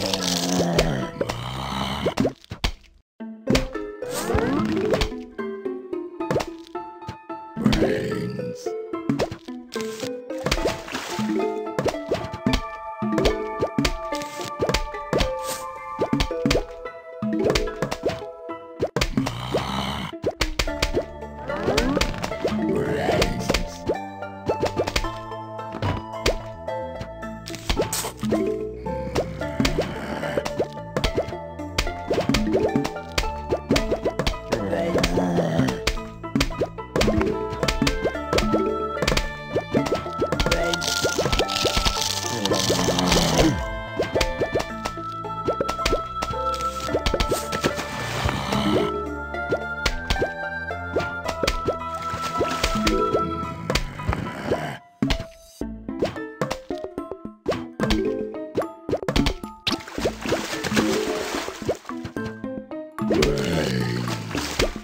Thank. Brains.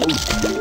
Brains.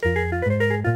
Música